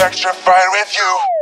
electrified with you.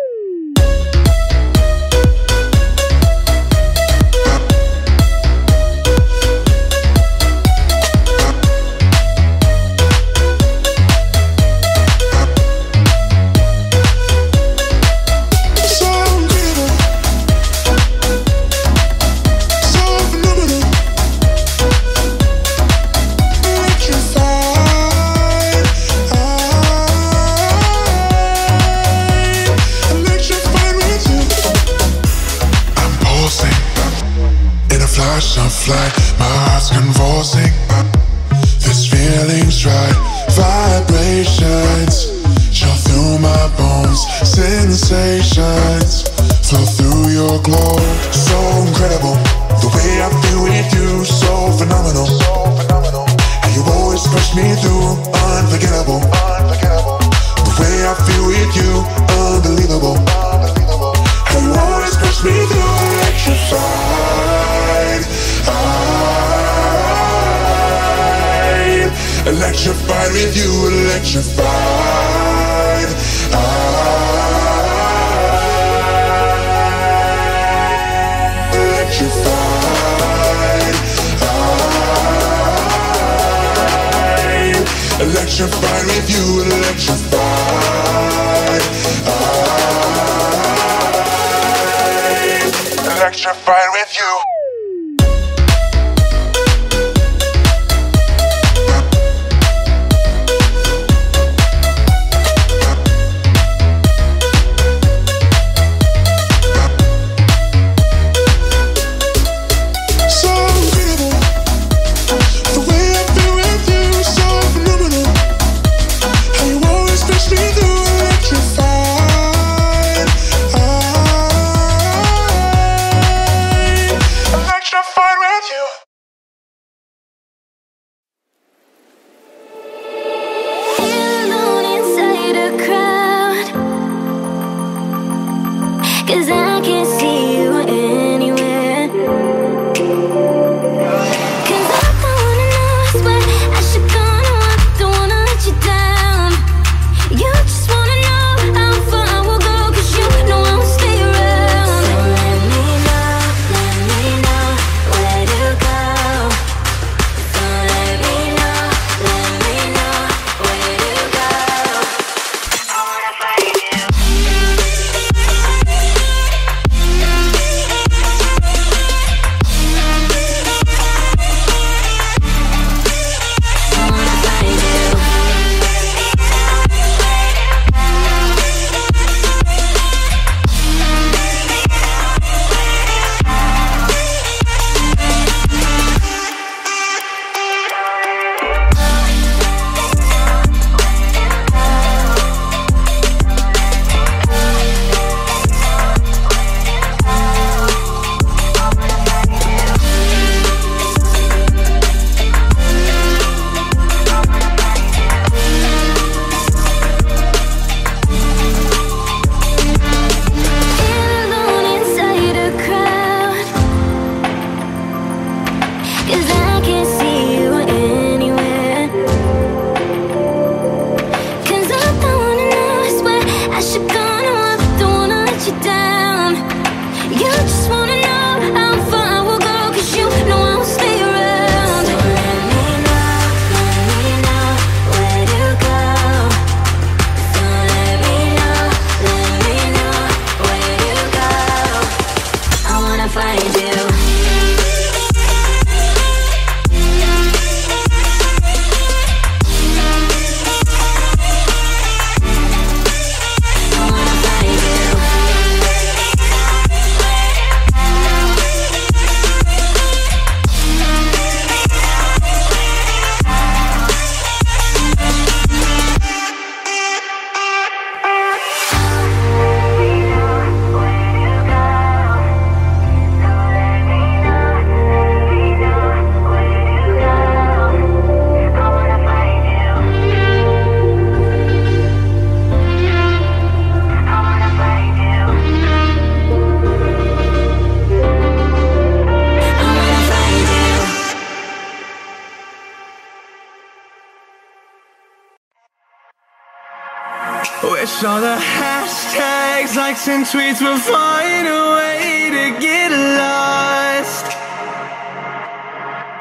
Sweets will find a way to get lost.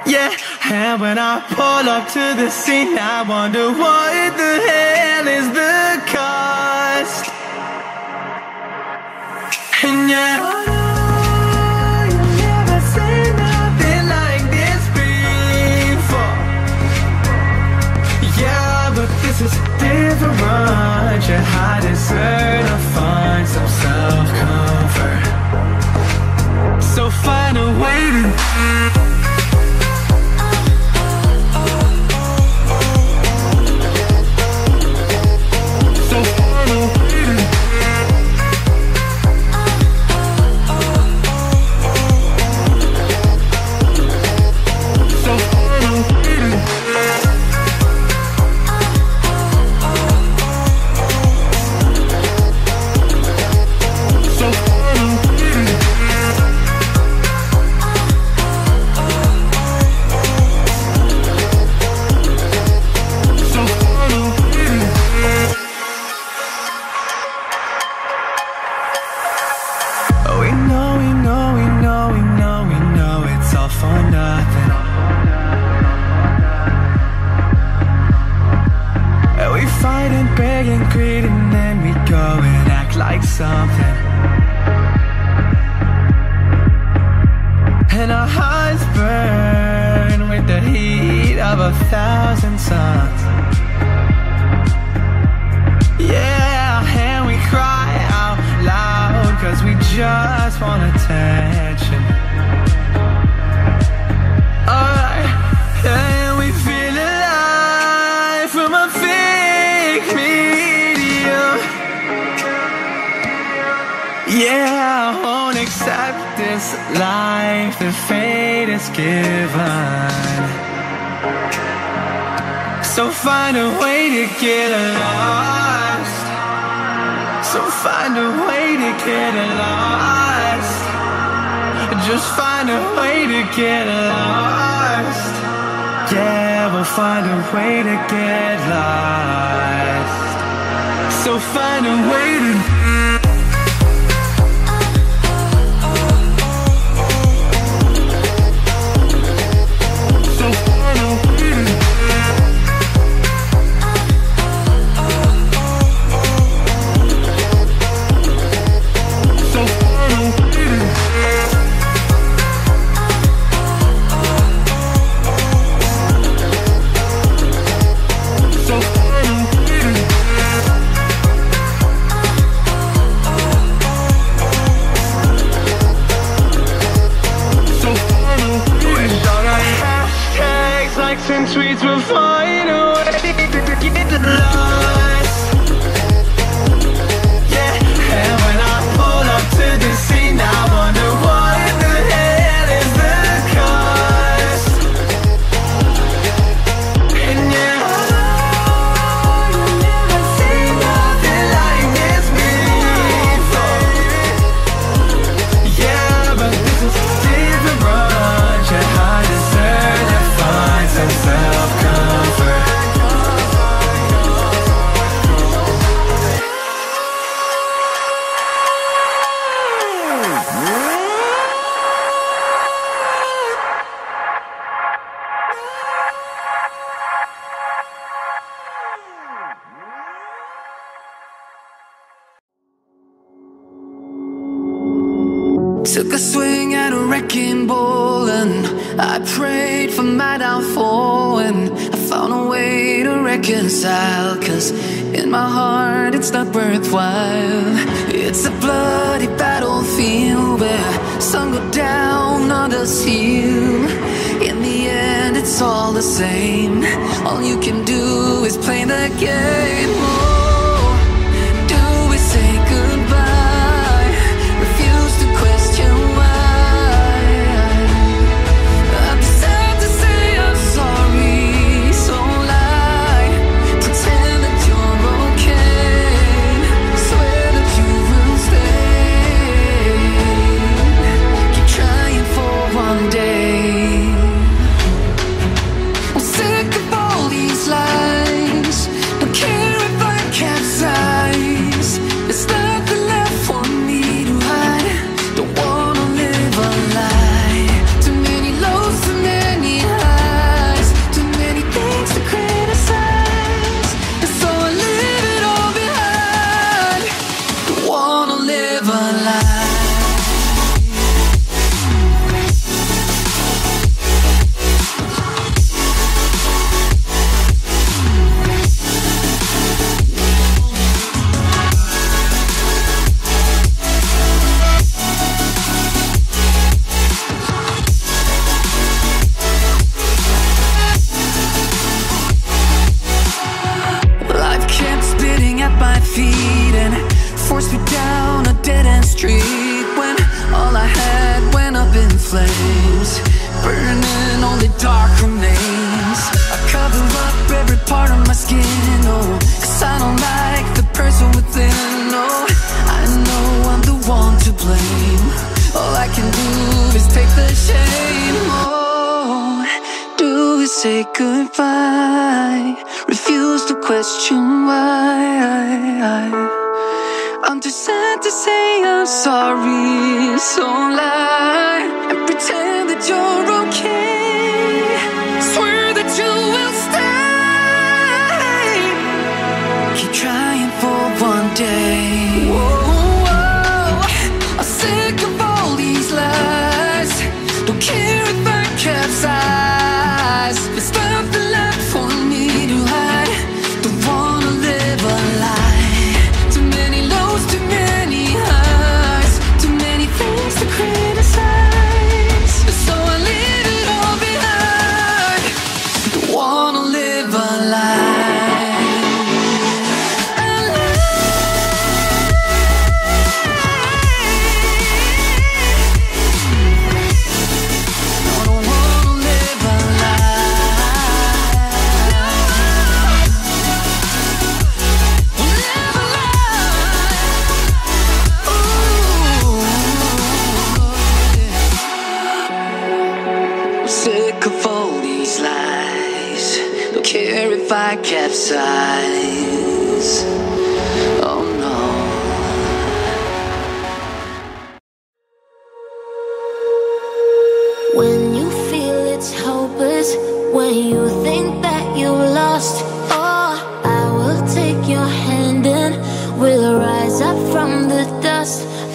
Yeah, and when I pull up to the scene I wonder what the hell is the cost. And yeah. This is different, You I deserve to find some Mm-hmm. like something. And our hearts burn with the heat of a thousand suns. life that fate has given. So find a way to get lost. So find a way to get lost. Just find a way to get lost. Yeah, we'll find a way to get lost. So find a way to. streets will find a way to get love. flames Burning on the dark remains. I cover up every part of my skin, oh Cause I don't like the person within, oh. I know I'm the one to blame. All I can do is take the shame, oh. Do is say goodbye. Refuse to question why. I'm too sad to say I'm sorry, so lie and pretend that you're okay. past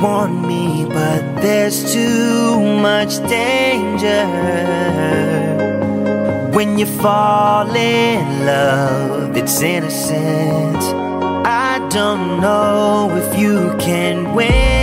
want me, but there's too much danger. When you fall in love, it's innocent. I don't know if you can win.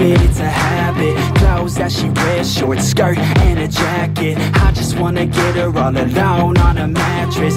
It's a habit. Clothes that she wears, short skirt and a jacket. I just wanna get her all alone on a mattress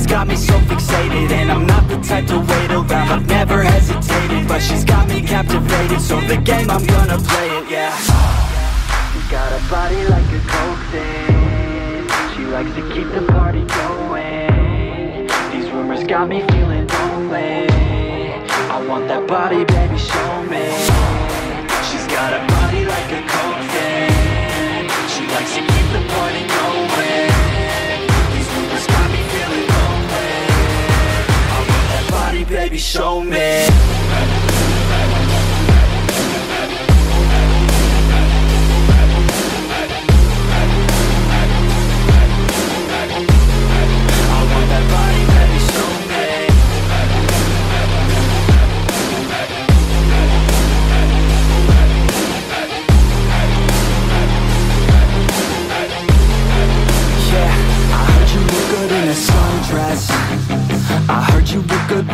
got me so fixated And I'm not the type to wait around, I've never hesitated But she's got me captivated, so the game, I'm gonna play it, yeah. She Got a body like a coke thing She likes to keep the party going. These rumors got me feeling lonely. I want that body, baby, show me show me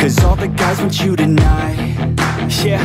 Cause all the guys want you tonight. Yeah.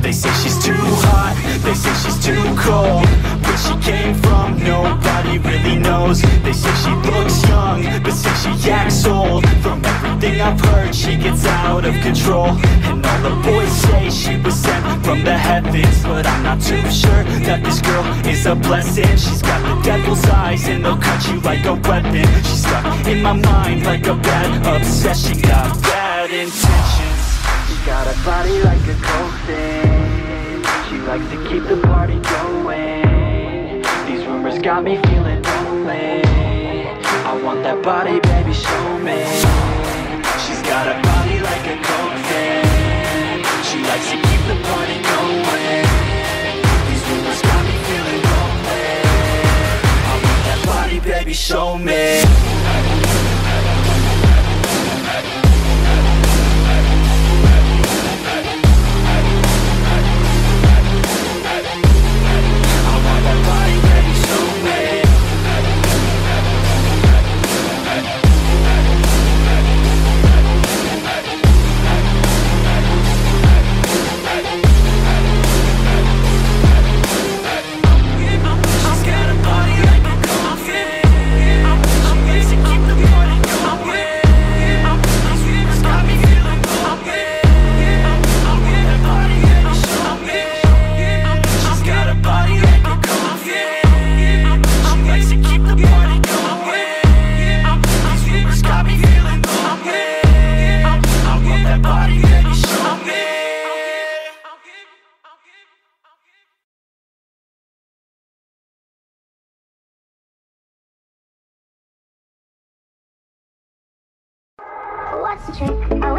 They say she's too hot. They say she's too cold. Where she came from Nobody really knows. They say she looks young But say she acts old From everything I've heard She gets out of control. And all the boys say she was sent from the heavens But I'm not too sure That this girl is a blessing. She's got the devil's eyes And they'll cut you like a weapon. She's stuck in my mind Like a bad obsession. She Got bad intentions She got a body like a coffin She likes to keep the party going. These rumors got me feeling lonely. I want that body, baby, show me. She's got a body like a coffin She likes to keep the party going. These rumors got me feeling lonely. I want that body, baby, show me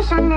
trick?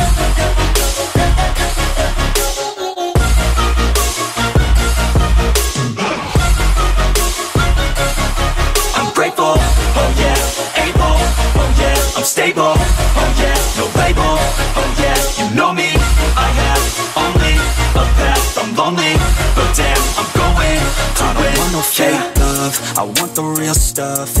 stuff,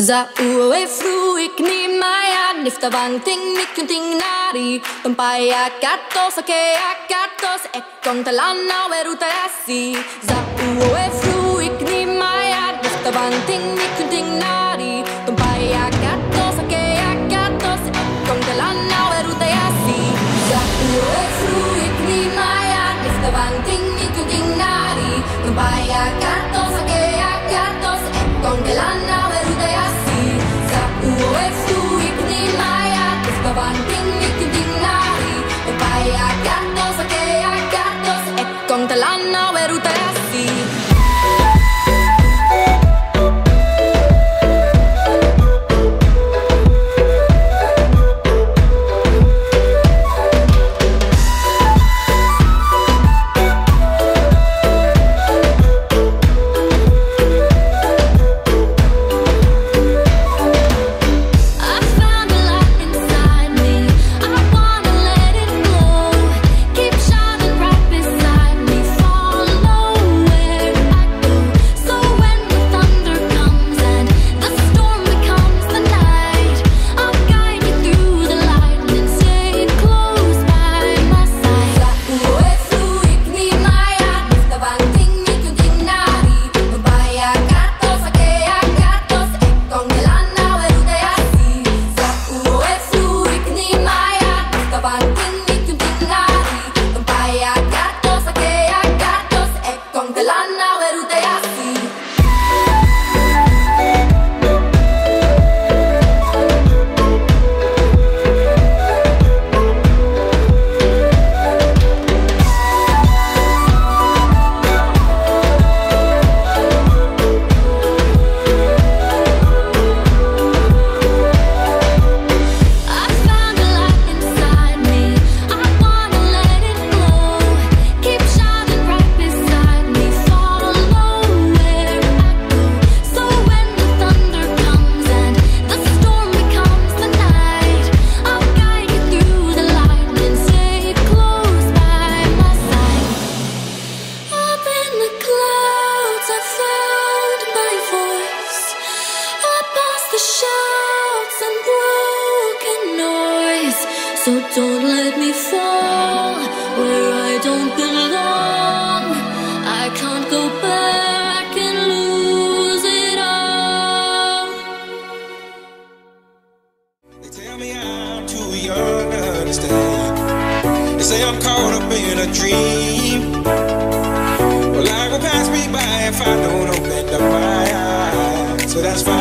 Za uwe fruik ni maya Nifta ting nikunting nari Tempai akatos ake akatos Ekon talana weruta yasi Za uwe fruik ni maya Nifta ting nikunting nari So don't let me fall where I don't belong. I can't go back and lose it all. They tell me I'm too young to understand. They say I'm caught up in a dream. Life will pass me by if I don't open up my eyes. So that's fine.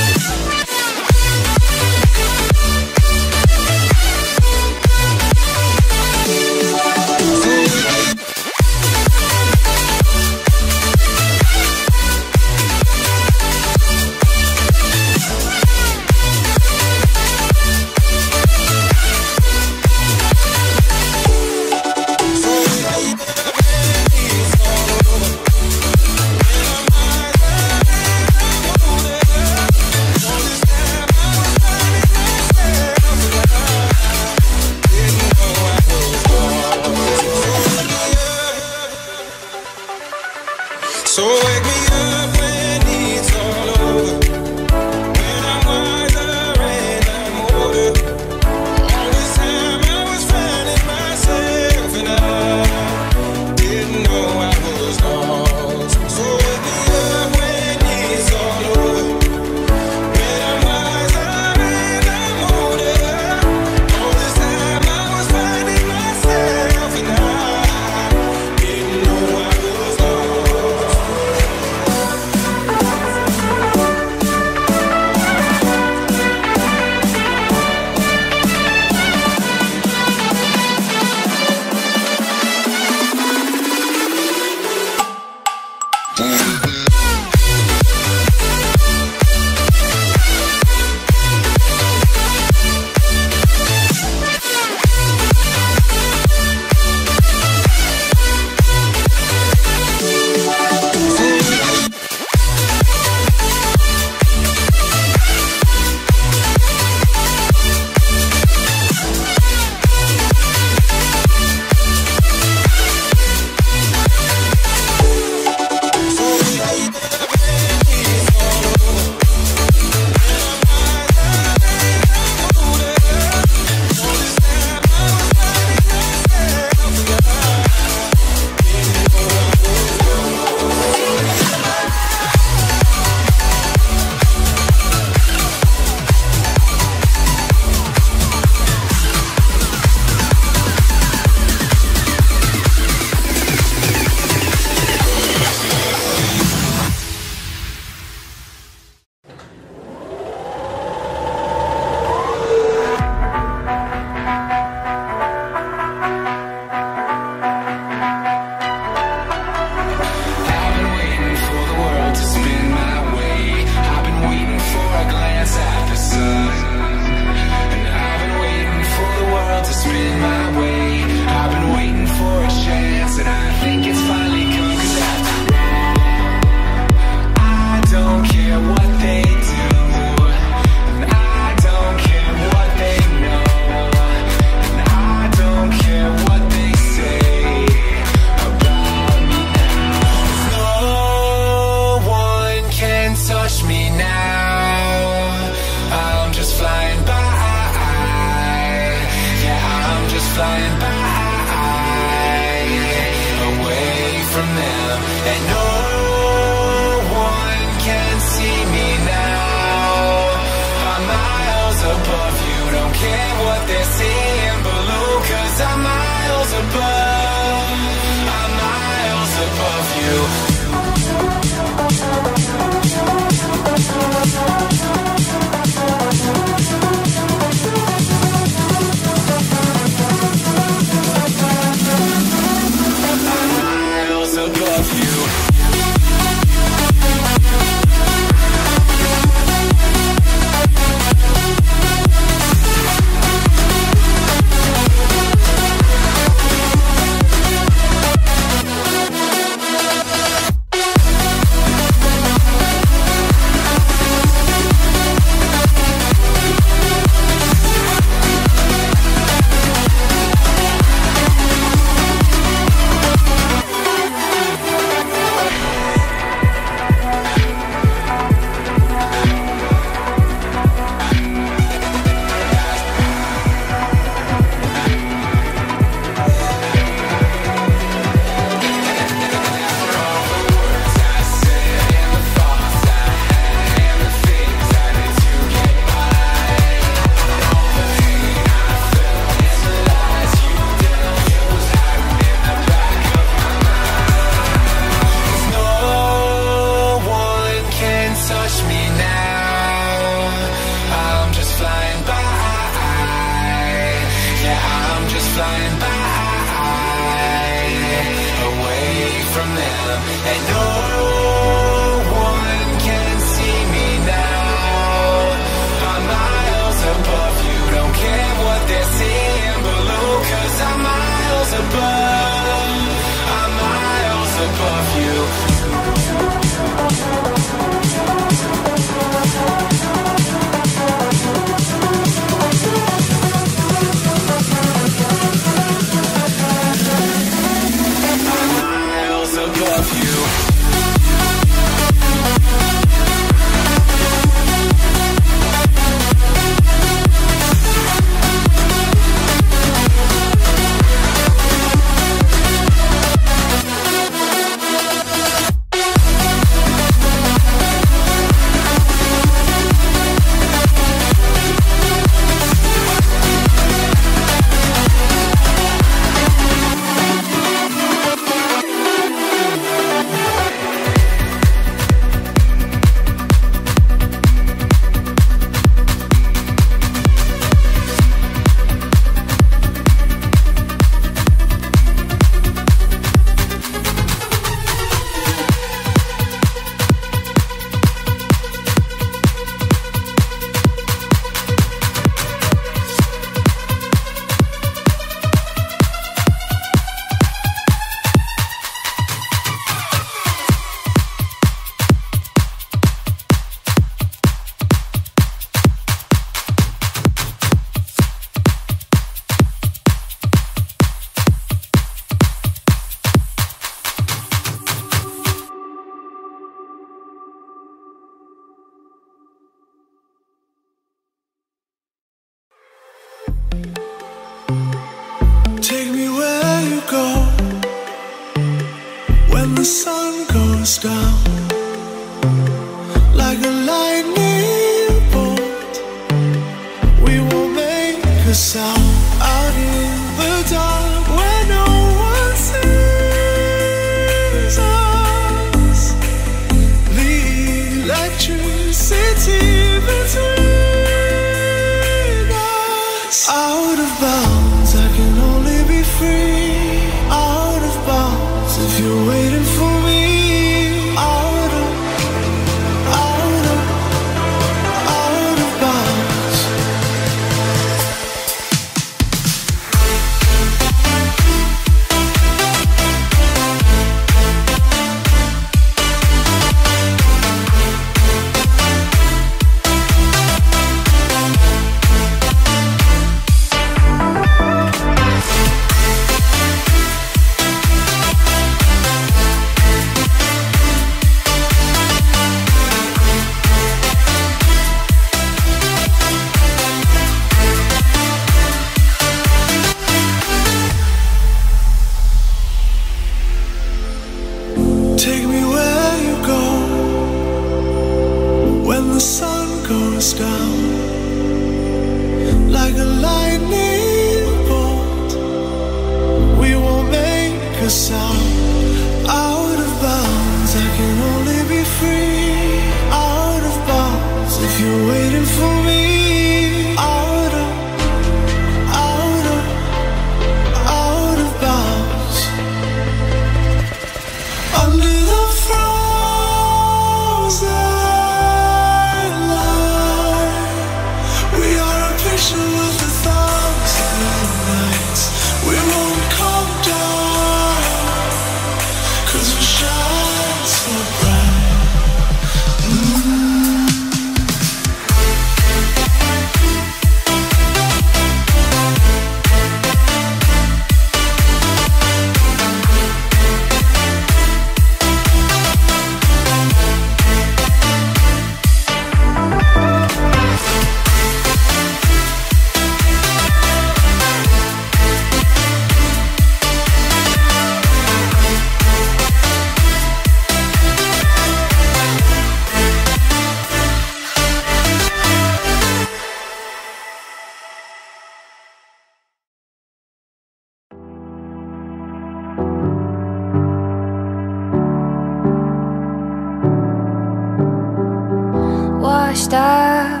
washed up.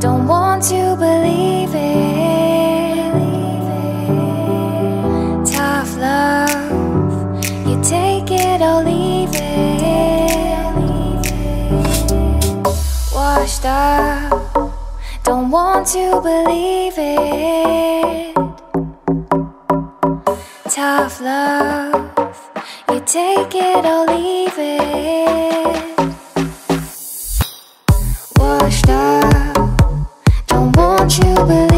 Don't want to believe it. Tough love, you take it or leave it. Washed up, don't want to believe it. Tough love, you take it or leave it. Washed up, don't want you believe